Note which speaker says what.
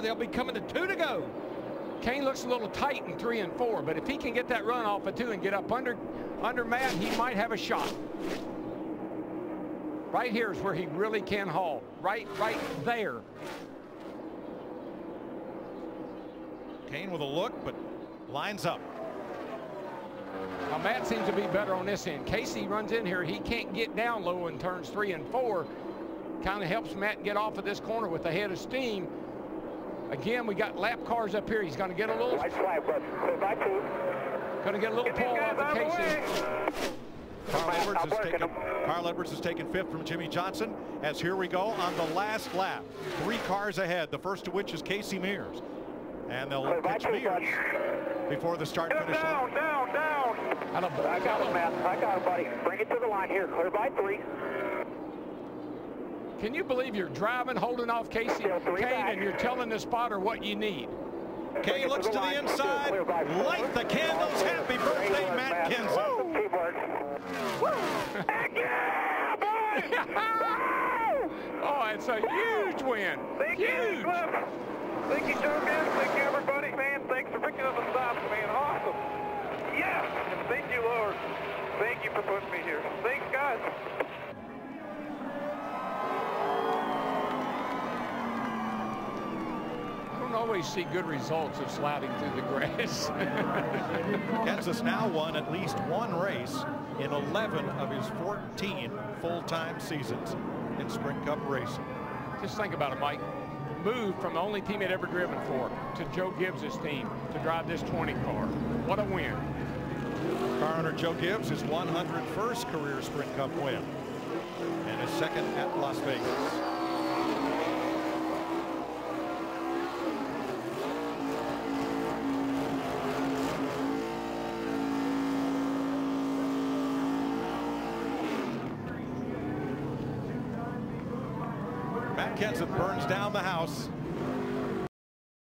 Speaker 1: They'll be coming to two to go.
Speaker 2: Kahne looks a little tight in three and four, but if he can get that run off of two and get up under under Matt, he might have a shot. Right here is where he really can haul. Right, right there.
Speaker 3: Kahne with a look, but lines up.
Speaker 2: Now Matt seems to be better on this end. Kasey runs in here. He can't get down low and turns three and four. Kind of helps Matt get off of this corner with a head of steam. Again, we got lap cars up here. He's going to get a little.
Speaker 4: Right flag, but clear by two.
Speaker 2: Going to get a little pull off of Kasey.
Speaker 3: Carl Edwards, has taken, Carl Edwards has taken fifth from Jimmie Johnson as here we go on the last lap. Three cars ahead, the first of which is Casey Mears. And they'll
Speaker 4: Clear by
Speaker 3: catch
Speaker 4: two,
Speaker 3: Mears before the start finish line.
Speaker 4: Down, down, down.
Speaker 2: Out of-
Speaker 4: I got it, Matt. I got it, buddy. Bring it to the line here. Clear by three.
Speaker 2: Can you believe you're driving, holding off Kasey
Speaker 4: Still Kahne,
Speaker 2: and you're telling the spotter what you need?
Speaker 4: Kahne
Speaker 3: looks
Speaker 4: to
Speaker 3: to
Speaker 4: the
Speaker 3: the inside.
Speaker 4: Clear by four.
Speaker 3: Light the candles. Happy birthday, Matt Kenseth.
Speaker 4: Woo! Teamwork. Heck!
Speaker 2: Oh, it's a huge win.
Speaker 5: Thank you,
Speaker 2: huge.
Speaker 5: Cliff. Thank you, Joe Gibbs. Thank you, everybody. Man, thanks for picking up the stops, man. Awesome. Yes. And thank you, Lord. Thank you for putting me here.
Speaker 2: Always see good results of sliding through the grass.
Speaker 3: Kenseth now won at least one race in 11 of his 14 full-time seasons in Sprint Cup racing.
Speaker 2: Just think about it, Mike. Moved from the only team he'd ever driven for to Joe Gibbs' team to drive this 20 car. What a win.
Speaker 3: Car owner Joe Gibbs, his 101st career Sprint Cup win and his second at Las Vegas. Matt Kenseth burns down the house